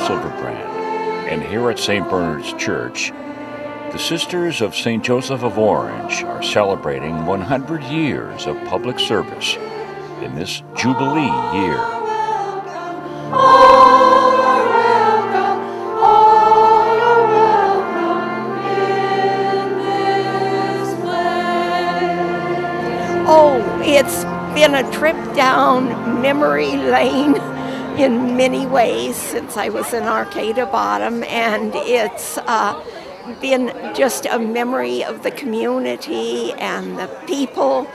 Silverbrand, and here at St. Bernard's Church, the Sisters of St. Joseph of Orange are celebrating 100 years of public service in this Jubilee year. Oh, it's been a trip down memory lane in many ways since I was in Arcata Bottom, and it's uh, been just a memory of the community and the people.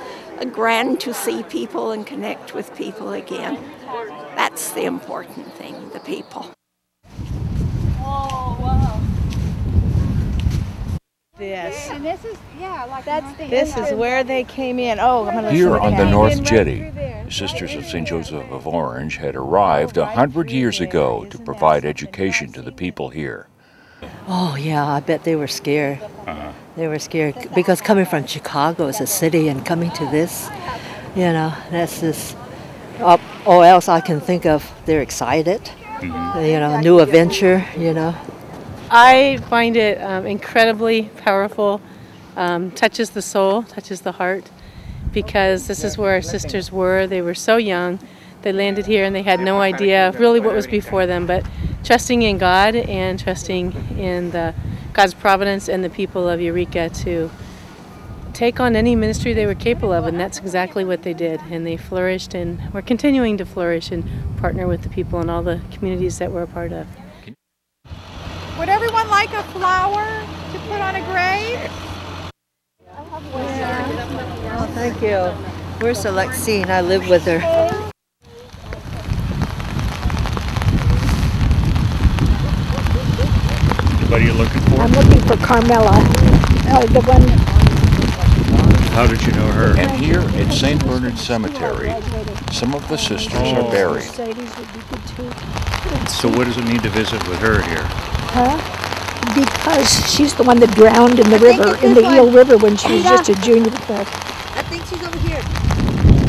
Grand to see people and connect with people again. That's the important thing, the people. This. And this is, yeah, like That's the This is where they came in. Oh, I'm gonna Here on the Kat. North Jetty, the Sisters of St. Joseph of Orange had arrived a hundred years ago to provide education to the people here. Oh yeah, I bet they were scared. They were scared because coming from Chicago as a city and coming to this, you know, that's just. Uh, or else I can think of they're excited. You know, a new adventure. You know. I find it um, incredibly powerful, um, touches the soul, touches the heart, because this is where our sisters were. They were so young. They landed here and they had no idea really what was before them, but trusting in God and trusting in the God's providence and the people of Eureka to take on any ministry they were capable of, and that's exactly what they did. And they flourished and were continuing to flourish and partner with the people in all the communities that we're a part of. Would everyone like a flower to put on a grave? Oh, thank you. Where's Alexine? I live with her. What are you looking for? I'm looking for Carmela, uh, the one. How did you know her? And here at St. Bernard Cemetery, some of the sisters are buried. Mercedes would be good too. So what does it mean to visit with her here? Huh? Because she's the one that drowned in the river, in the Eel River when she was just a junior. Think she's over here.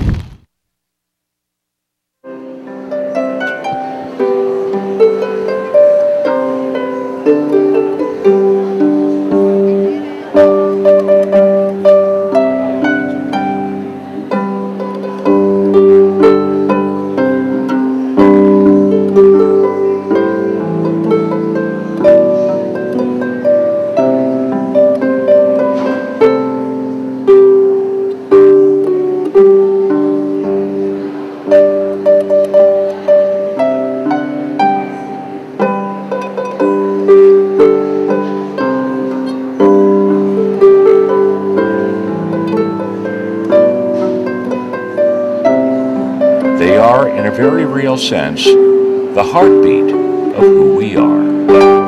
are, in a very real sense, the heartbeat of who we are.